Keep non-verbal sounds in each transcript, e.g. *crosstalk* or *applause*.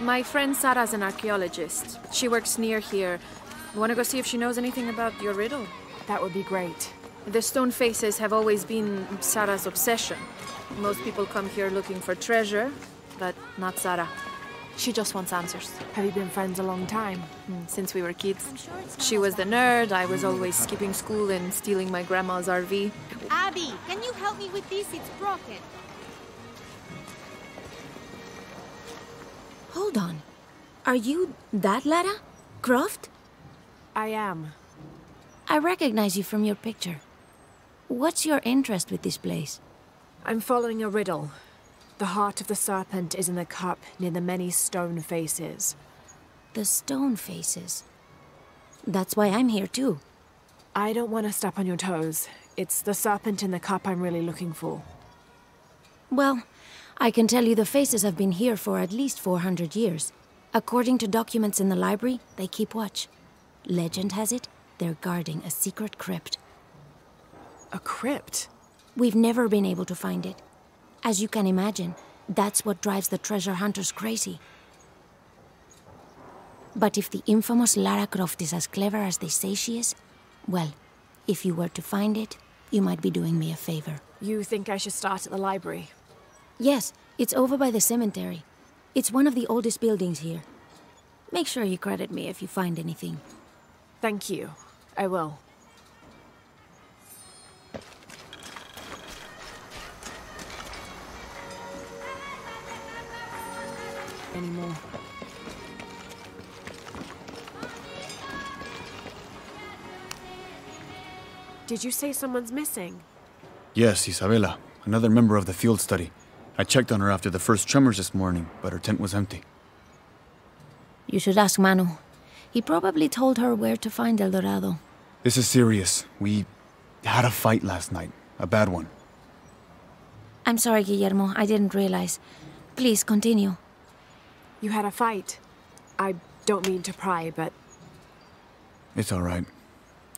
My friend Sarah's an archaeologist. She works near here. Want to go see if she knows anything about your riddle? That would be great. The stone faces have always been Sarah's obsession. Most people come here looking for treasure, but not Sarah. She just wants answers. Have you been friends a long time? Mm, Since we were kids. She was the nerd, I was always skipping school and stealing my grandma's RV. Abby, can you help me with this? It's broken. Hold on. Are you that Lara? Croft? I am. I recognize you from your picture. What's your interest with this place? I'm following a riddle. The heart of the serpent is in the cup near the many stone faces. The stone faces. That's why I'm here too. I don't want to step on your toes. It's the serpent in the cup I'm really looking for. Well, I can tell you the faces have been here for at least 400 years. According to documents in the library, they keep watch. Legend has it, they're guarding a secret crypt. A crypt? We've never been able to find it. As you can imagine, that's what drives the treasure hunters crazy. But if the infamous Lara Croft is as clever as they say she is, well, if you were to find it, you might be doing me a favor. You think I should start at the library? Yes, it's over by the cemetery. It's one of the oldest buildings here. Make sure you credit me if you find anything. Thank you. I will. Anymore. Did you say someone's missing? Yes, Isabela, another member of the field study. I checked on her after the first tremors this morning, but her tent was empty. You should ask Manu. He probably told her where to find El Dorado. This is serious. We had a fight last night. A bad one. I'm sorry, Guillermo. I didn't realize. Please continue. You had a fight. I don't mean to pry, but It's all right.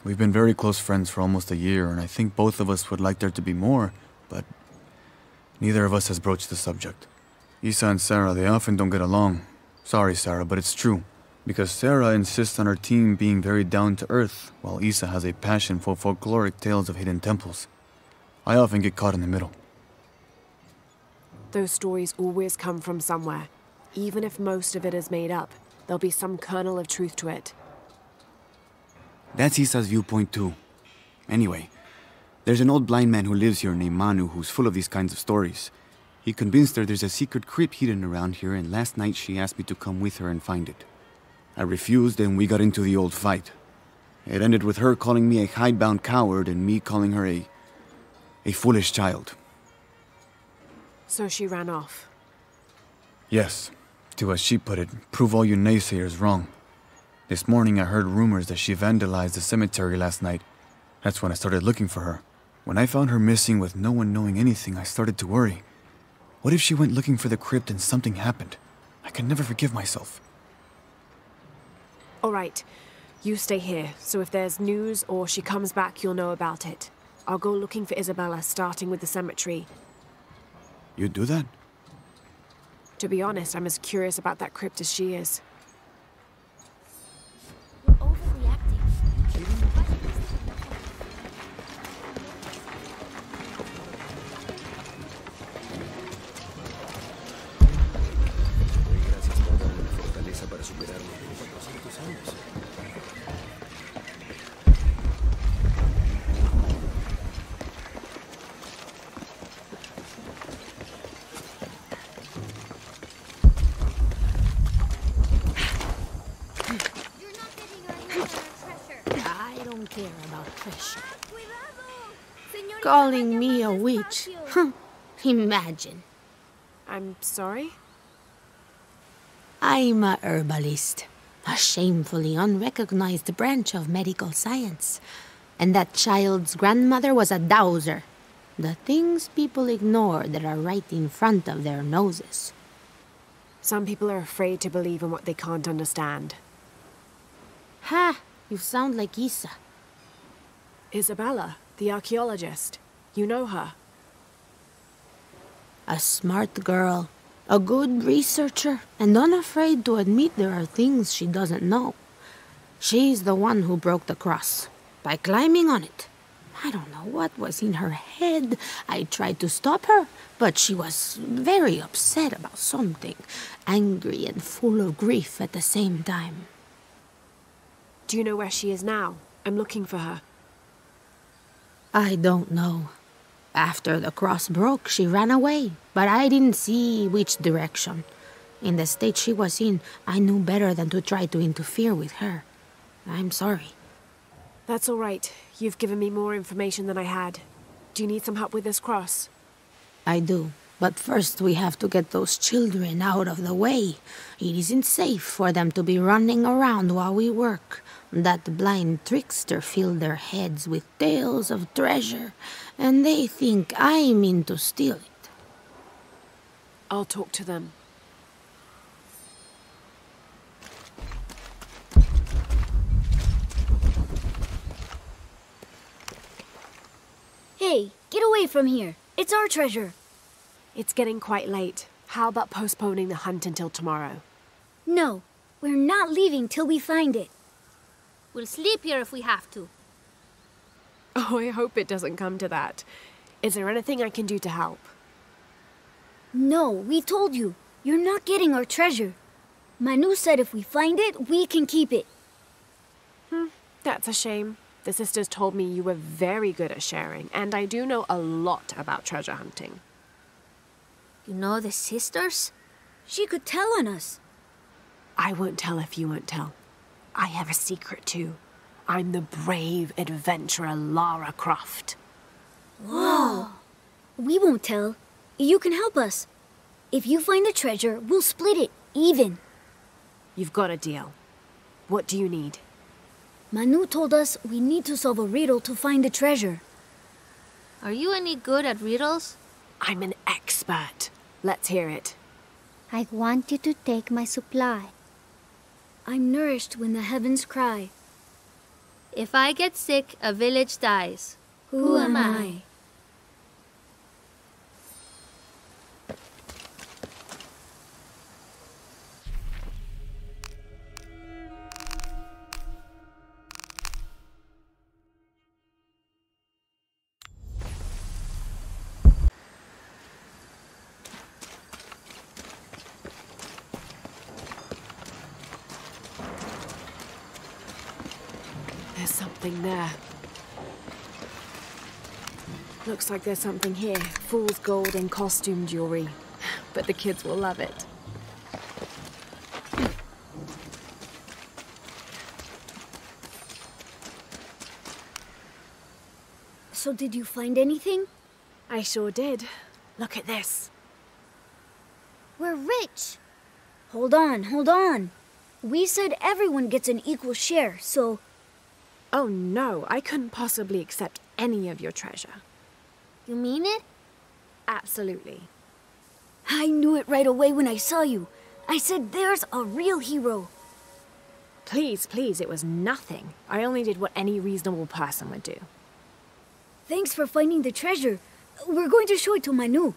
We've been very close friends for almost a year, and I think both of us would like there to be more, but neither of us has broached the subject. Isa and Sarah, they often don't get along. Sorry, Sarah, but it's true. Because Sarah insists on her team being very down to earth, while Isa has a passion for folkloric tales of hidden temples. I often get caught in the middle. those stories always come from somewhere. Even if most of it is made up, there'll be some kernel of truth to it. That's Isa's viewpoint too. Anyway, there's an old blind man who lives here named Manu who's full of these kinds of stories. He convinced her there's a secret crypt hidden around here, and last night she asked me to come with her and find it. I refused, and we got into the old fight. It ended with her calling me a hidebound coward and me calling her a. a foolish child. So she ran off. Yes, to as she put it, prove all you naysayers wrong. This morning I heard rumors that she vandalized the cemetery last night. That's when I started looking for her. When I found her missing with no one knowing anything, I started to worry. What if she went looking for the crypt and something happened? I can never forgive myself. All right, you stay here, so if there's news or she comes back, you'll know about it. I'll go looking for Isabela, starting with the cemetery. You'd do that? To be honest, I'm as curious about that crypt as she is. Calling me a witch. Imagine. I'm sorry? I'm a herbalist, a shamefully unrecognized branch of medical science. And that child's grandmother was a dowser. The things people ignore that are right in front of their noses. Some people are afraid to believe in what they can't understand. Ha! You sound like Isa. Isabela, the archaeologist. You know her. A smart girl, A good researcher and unafraid to admit there are things she doesn't know. She's the one who broke the cross by climbing on it. I don't know what was in her head. I tried to stop her, but she was very upset about something, angry and full of grief at the same time. Do you know where she is now? I'm looking for her. I don't know. After the cross broke, she ran away, but I didn't see which direction. In the state she was in, I knew better than to try to interfere with her. I'm sorry. That's all right. You've given me more information than I had. Do you need some help with this cross? I do. But first, we have to get those children out of the way. It isn't safe for them to be running around while we work. That blind trickster filled their heads with tales of treasure, and they think I mean to steal it. I'll talk to them. Hey, get away from here. It's our treasure. It's getting quite late. How about postponing the hunt until tomorrow? No, we're not leaving till we find it. We'll sleep here if we have to. Oh, I hope it doesn't come to that. Is there anything I can do to help? No, we told you. You're not getting our treasure. Manu said if we find it, we can keep it. Hmm, That's a shame. The sisters told me you were very good at sharing, and I do know a lot about treasure hunting. You know the sisters? She could tell on us. I won't tell if you won't tell. I have a secret too. I'm the brave adventurer Lara Croft. Whoa! We won't tell. You can help us. If you find the treasure, we'll split it, even. You've got a deal. What do you need? Manu told us we need to solve a riddle to find the treasure. Are you any good at riddles? I'm an expert. Let's hear it. I want you to take my supply. I'm nourished when the heavens cry. If I get sick, a village dies. Who, am I? There. Looks like there's something here. Fool's gold and costume jewelry. But the kids will love it. So did you find anything? I sure did. Look at this. We're rich. Hold on, hold on. We said everyone gets an equal share, so Oh no, I couldn't possibly accept any of your treasure. you mean it? Absolutely. I knew it right away when I saw you. I said there's a real hero. Please, please, it was nothing. I only did what any reasonable person would do. Thanks for finding the treasure. We're going to show it to Manu.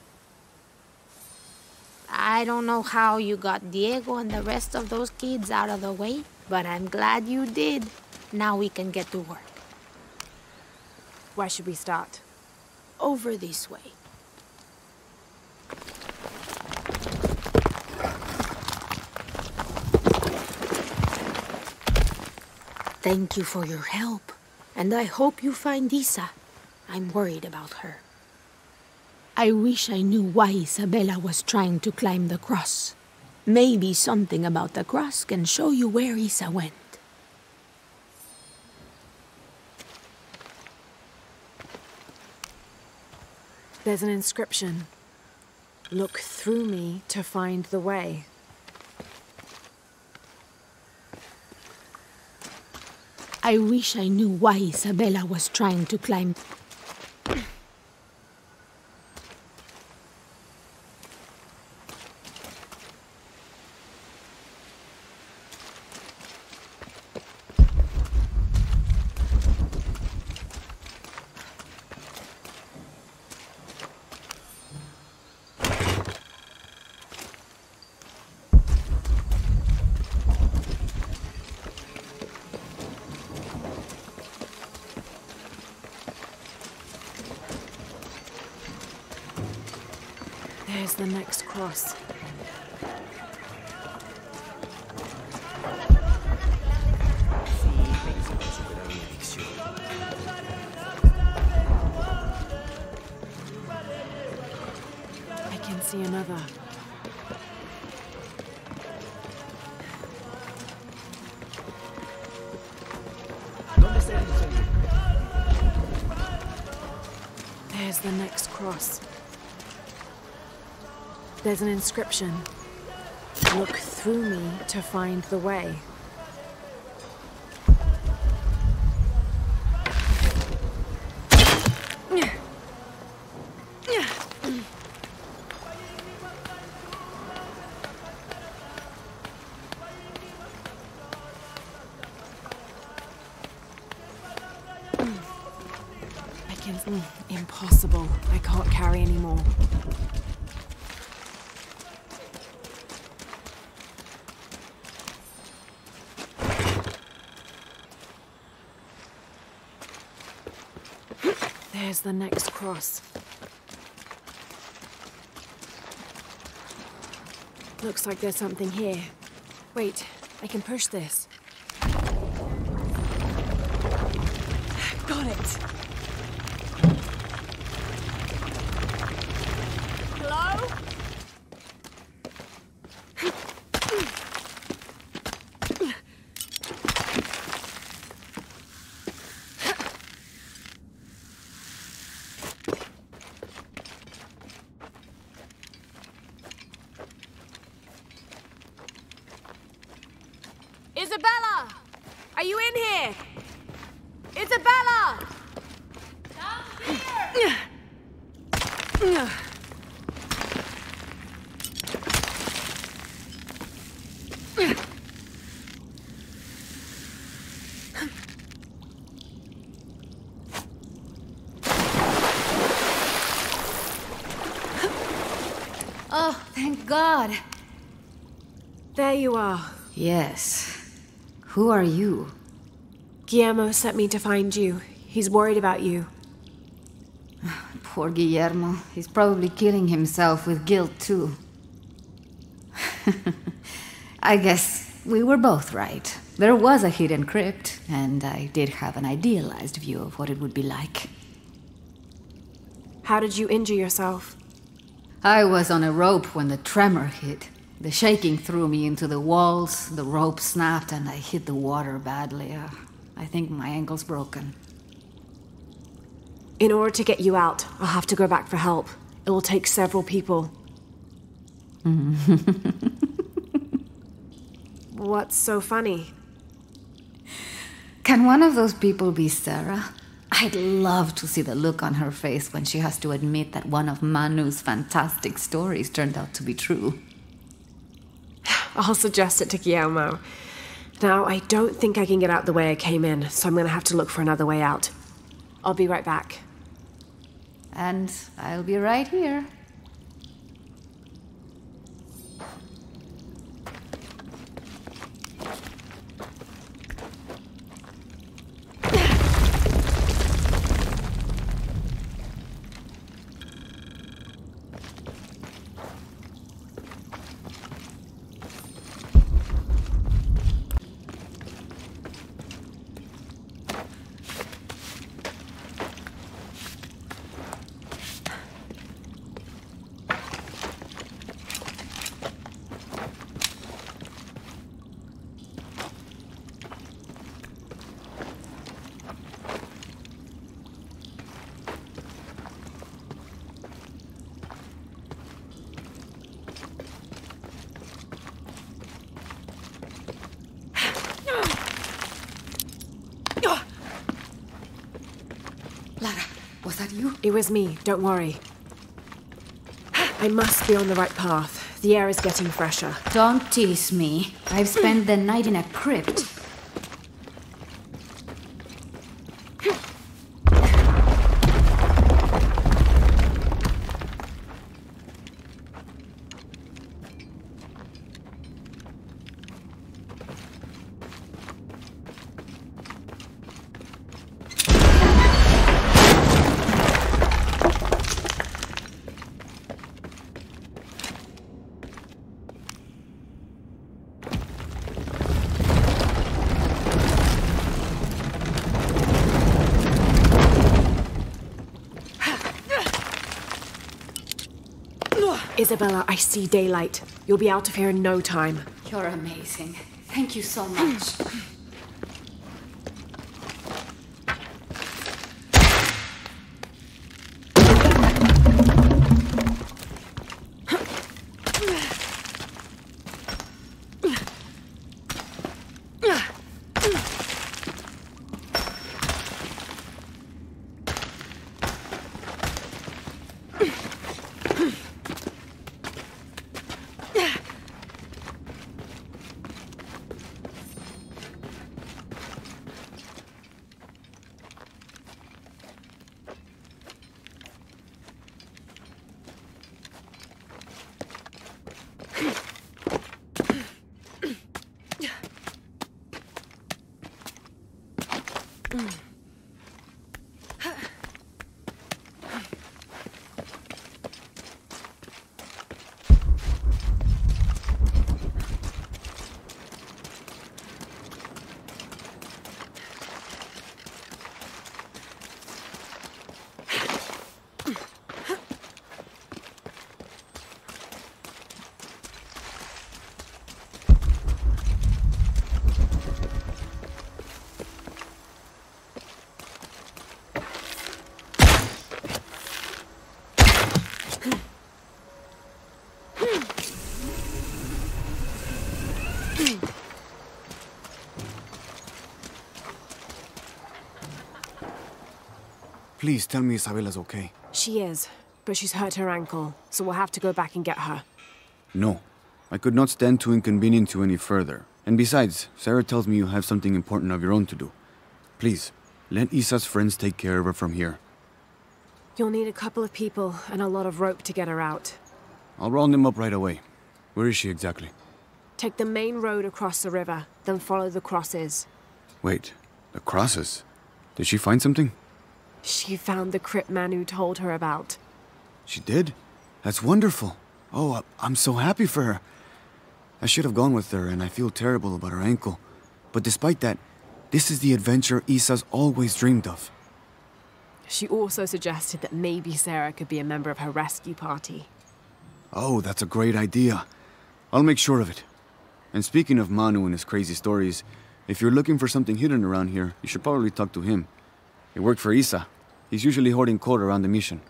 I don't know how you got Diego and the rest of those kids out of the way, but I'm glad you did. Now we can get to work. Where should we start? Over this way. Thank you for your help, and I hope you find Isa. I'm worried about her. I wish I knew why Isabela was trying to climb the cross. Maybe something about the cross can show you where Isa went. There's an inscription. Look through me to find the way. I wish I knew why Isabela was trying to climb. There's the next cross. There's an inscription. Look through me to find the way. Mm, Impossible. I can't carry anymore. The next cross. Looks like there's something here. Wait, I can push this. Got it. Hello? Isabela! Are you in here? Isabela! Oh, thank God. There you are. Yes. Who are you? Guillermo sent me to find you. He's worried about you. *sighs* Poor Guillermo. He's probably killing himself with guilt, too. *laughs* I guess we were both right. There was a hidden crypt, and I did have an idealized view of what it would be like. How did you injure yourself? I was on a rope when the tremor hit. The shaking threw me into the walls, the rope snapped, and I hit the water badly. Uh, I think my ankle's broken. In order to get you out, I'll have to go back for help. It will take several people. *laughs* What's so funny? Can one of those people be Sarah? I'd love to see the look on her face when she has to admit that one of Manu's fantastic stories turned out to be true. *sighs* I'll suggest it to Guillermo. Now, I don't think I can get out the way I came in, so I'm gonna have to look for another way out. I'll be right back. And I'll be right here. It was me, don't worry. I must be on the right path. The air is getting fresher. Don't tease me. I've spent the night in a crypt. Isabela, I see daylight. You'll be out of here in no time. You're amazing. Thank you so much. Please tell me Isabela's okay. She is, but she's hurt her ankle, so we'll have to go back and get her. No. I could not stand to inconvenience you any further. And besides, Sarah tells me you have something important of your own to do. Please, let Isa's friends take care of her from here. You'll need a couple of people and a lot of rope to get her out. I'll round them up right away. Where is she exactly? Take the main road across the river, then follow the crosses. Wait, the crosses? Did she find something? She found the crypt Manu told her about. She did? That's wonderful. Oh, I'm so happy for her. I should have gone with her, and I feel terrible about her ankle. But despite that, this is the adventure Isa's always dreamed of. She also suggested that maybe Sarah could be a member of her rescue party. Oh, that's a great idea. I'll make sure of it. And speaking of Manu and his crazy stories, if you're looking for something hidden around here, you should probably talk to him. He worked for Isa. He's usually holding court around the mission.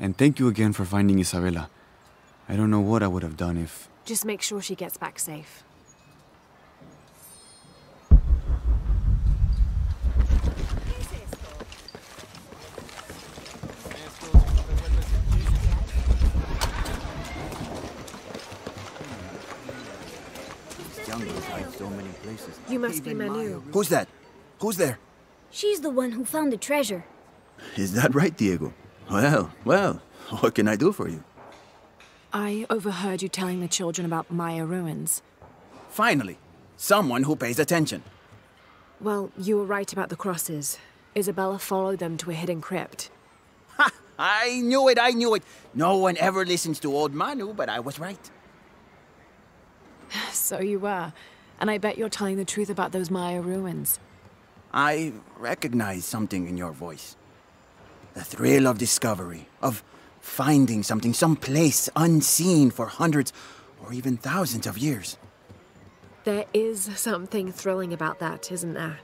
And thank you again for finding Isabela. I don't know what I would have done if... Just make sure she gets back safe. You must be Manu. Who's that? Who's there? She's the one who found the treasure. Is that right, Diego? Well, well, what can I do for you? I overheard you telling the children about Maya ruins. Finally, someone who pays attention. Well, you were right about the crosses. Isabela followed them to a hidden crypt. Ha! I knew it, I knew it. No one ever listens to old Manu, but I was right. *sighs* So you were. And I bet you're telling the truth about those Maya ruins. I recognize something in your voice. The thrill of discovery, of finding something some place unseen for hundreds or even thousands of years. There is something thrilling about that, isn't there?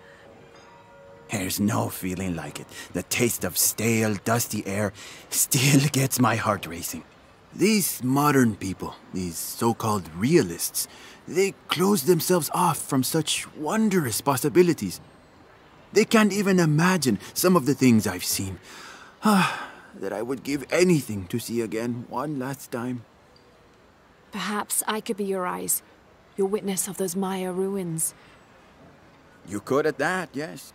There's no feeling like it. The taste of stale, dusty air still *laughs* gets my heart racing. These modern people, these so called realists, they close themselves off from such wondrous possibilities. They can't even imagine some of the things I've seen. Ah, that I would give anything to see again one last time. Perhaps I could be your eyes, your witness of those Maya ruins. You could at that, yes.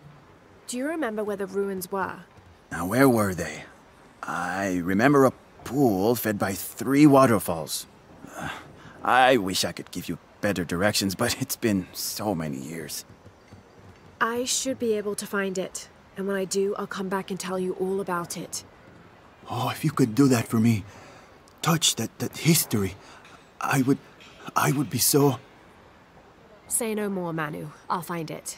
Do you remember where the ruins were? Now, where were they? I remember a pool fed by three waterfalls. Uh, I wish I could give you better directions, but it's been so many years. I should be able to find it. And when I do, I'll come back and tell you all about it. Oh, if you could do that for me, touch that, that history, I would. I would be so. Say no more, Manu. I'll find it.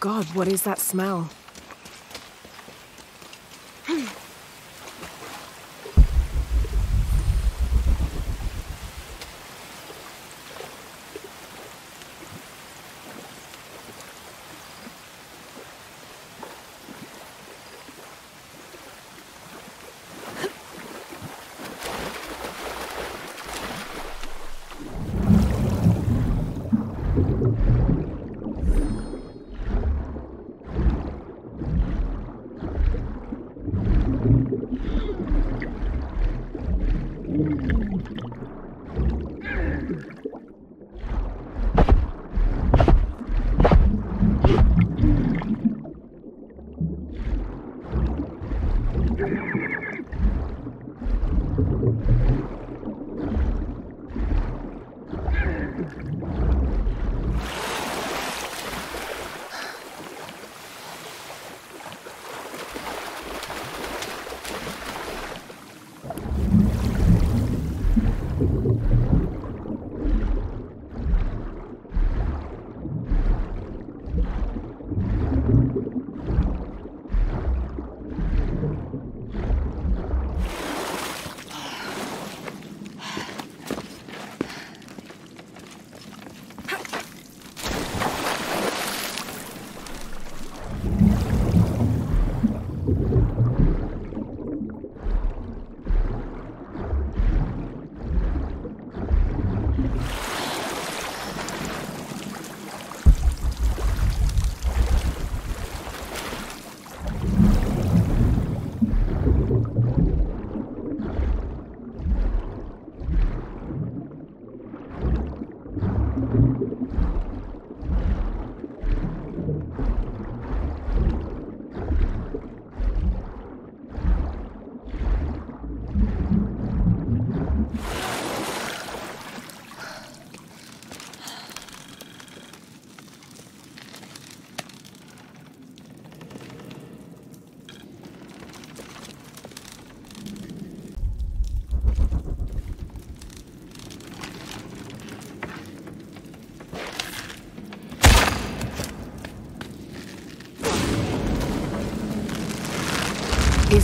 God, what is that smell? Is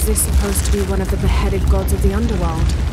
this supposed to be one of the beheaded gods of the underworld?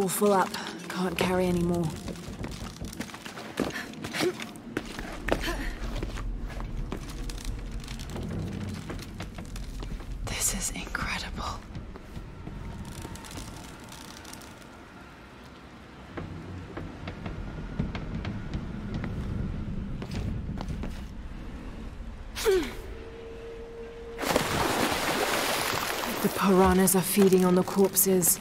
All full up. Can't carry any more. This is incredible. The piranhas are feeding on the corpses.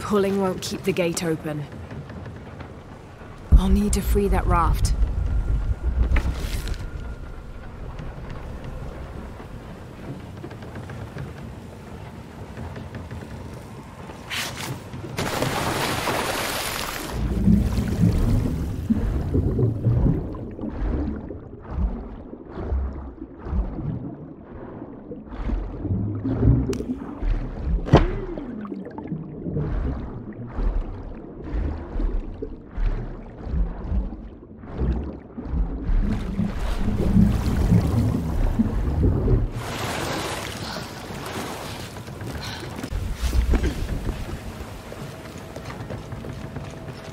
Pulling won't keep the gate open. I'll need to free that raft.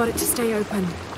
Got it to stay open.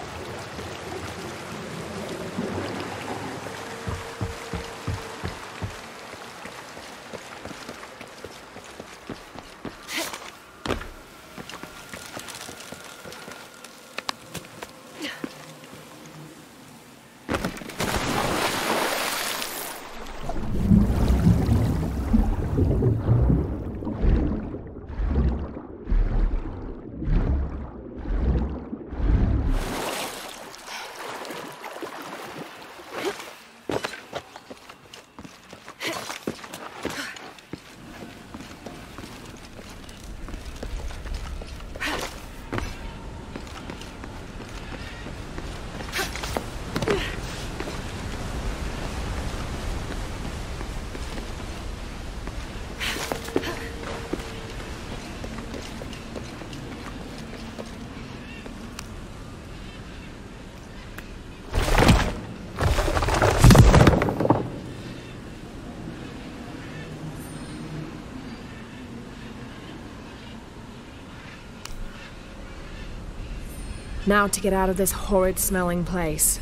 Now to get out of this horrid smelling place.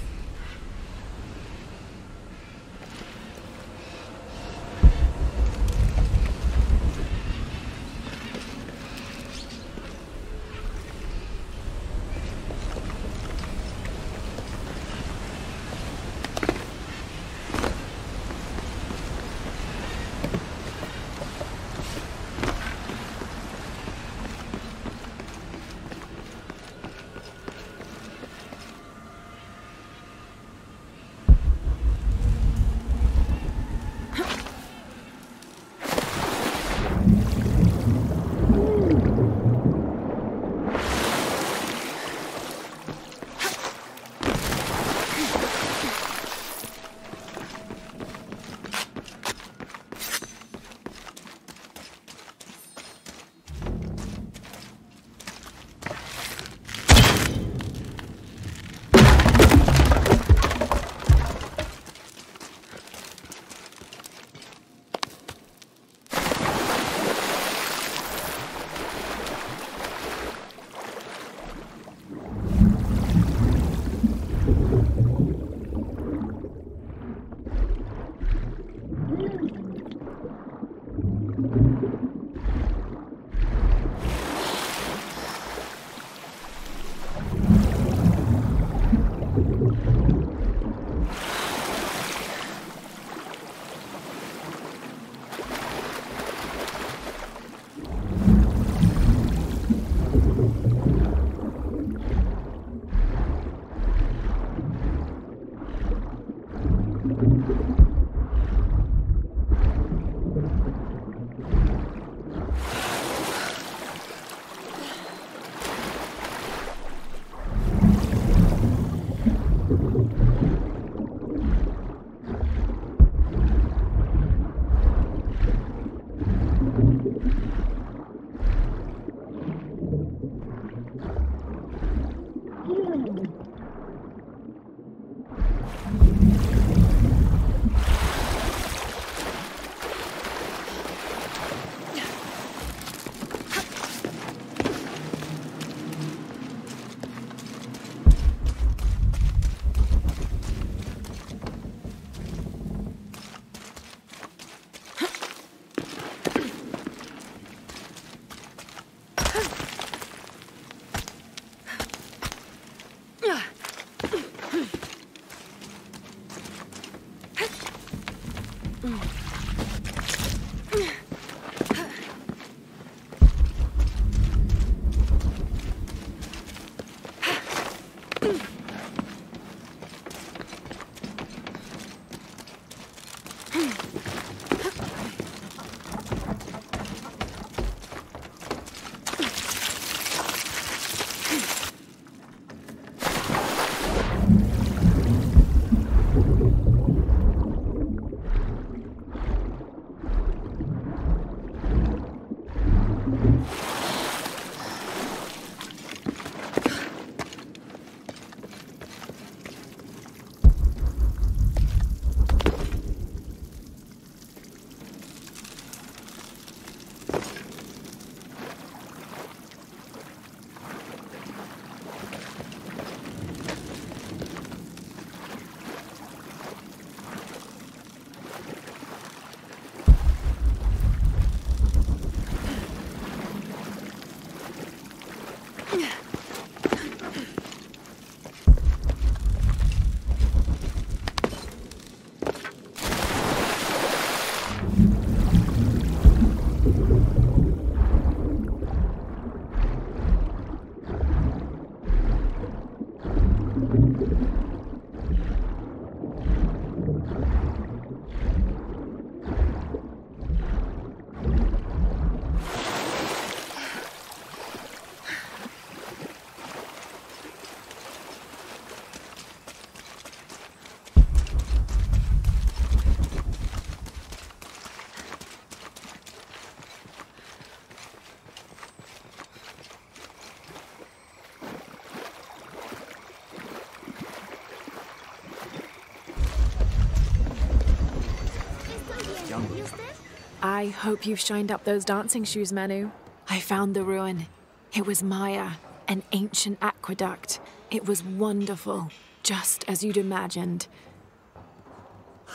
I hope you've shined up those dancing shoes, Manu. I found the ruin. It was Maya, an ancient aqueduct. It was wonderful, just as you'd imagined.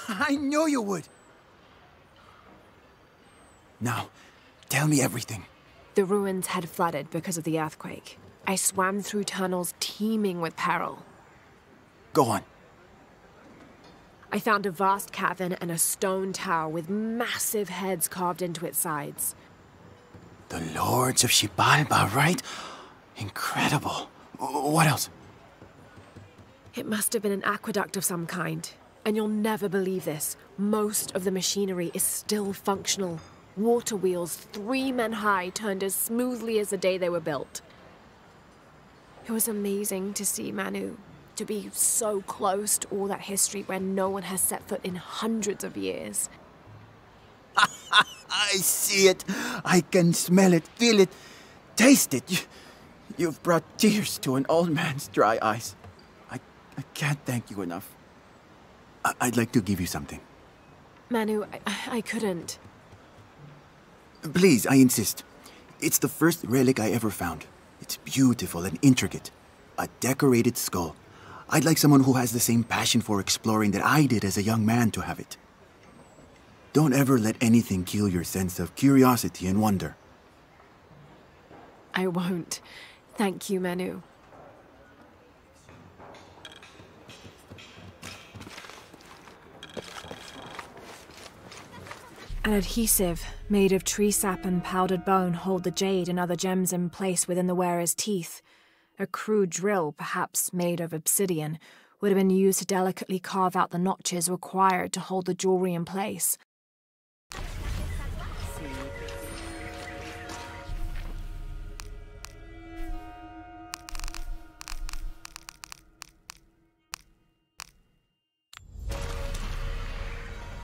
I knew you would. Now, tell me everything. The ruins had flooded because of the earthquake. I swam through tunnels teeming with peril. Go on. I found a vast cavern and a stone tower with massive heads carved into its sides. The Lords of Xibalba, right? Incredible. What else? It must have been an aqueduct of some kind. And you'll never believe this. Most of the machinery is still functional. Water wheels, three men high, turned as smoothly as the day they were built. It was amazing to see Manu, to be so close to all that history where no one has set foot in hundreds of years. *laughs* I see it. I can smell it, feel it, taste it. You, you've brought tears to an old man's dry eyes. I, I can't thank you enough. I, I'd like to give you something. Manu, I, I couldn't. Please, I insist. It's the first relic I ever found. It's beautiful and intricate. A decorated skull. I'd like someone who has the same passion for exploring that I did as a young man to have it. Don't ever let anything kill your sense of curiosity and wonder. I won't. Thank you, Manu. An adhesive made of tree sap and powdered bone hold the jade and other gems in place within the wearer's teeth. A crude drill, perhaps made of obsidian, would have been used to delicately carve out the notches required to hold the jewelry in place.